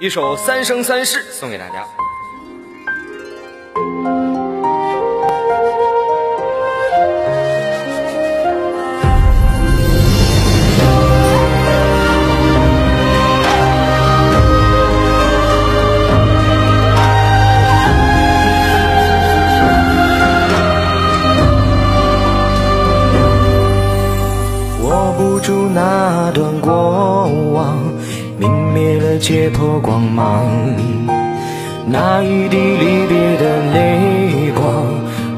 一首《三生三世》送给大家。泯灭了解脱光芒。那一滴离别的泪光，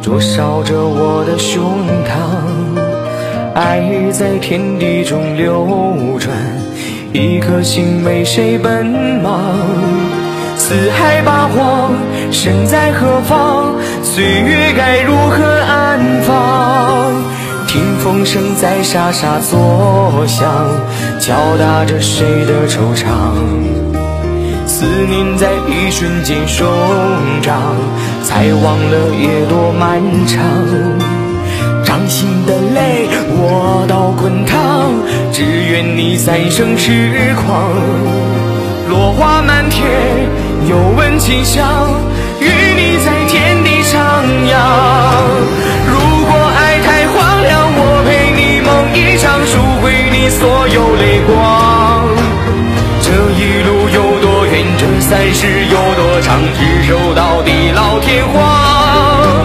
灼烧着我的胸膛。爱在天地中流转，一颗心为谁奔忙？四海八荒，身在何方？岁月该如何？听风声在沙沙作响，敲打着谁的惆怅？思念在一瞬间生长，才忘了夜多漫长。掌心的泪我到滚烫，只愿你三生痴狂。落花满天，又闻琴响，与你在天地徜徉。三世有多长，执手到地老天荒。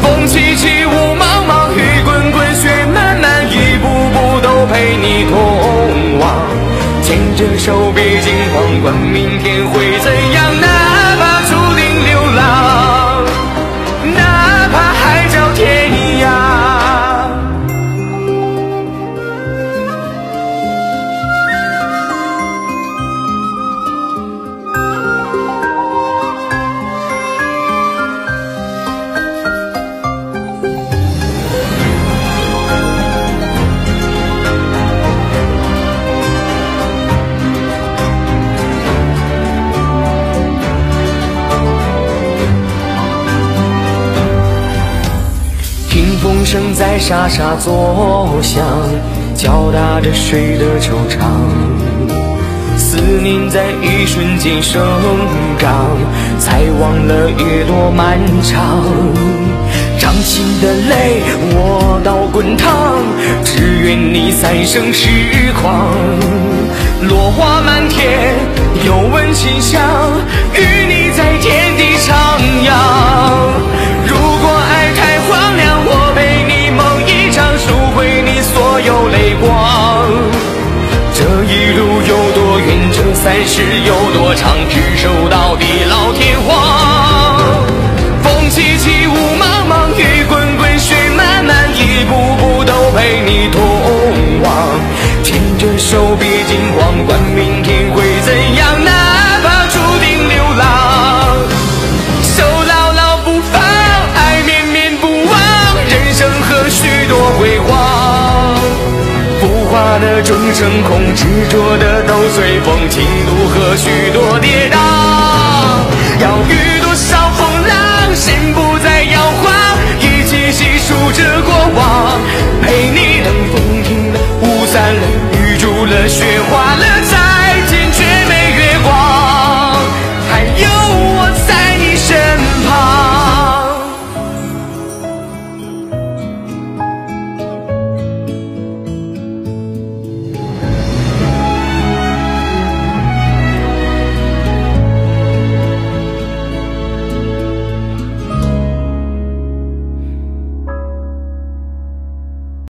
风起起，雾茫茫，雨滚滚，雪漫漫，一步步都陪你同往。牵着手，别惊慌，管明天会声在沙沙作响，敲打着谁的惆怅？思念在一瞬间生长，才忘了夜多漫长。掌心的泪我到滚烫，只愿你三生痴狂。落花满天，又闻琴响，与你在天地徜是有多长，执手到地老天荒。风凄凄，雾茫茫，雨滚滚，雪漫漫，一步步都陪你同往。牵着手，别惊的终成空，执着的都随风，情路何须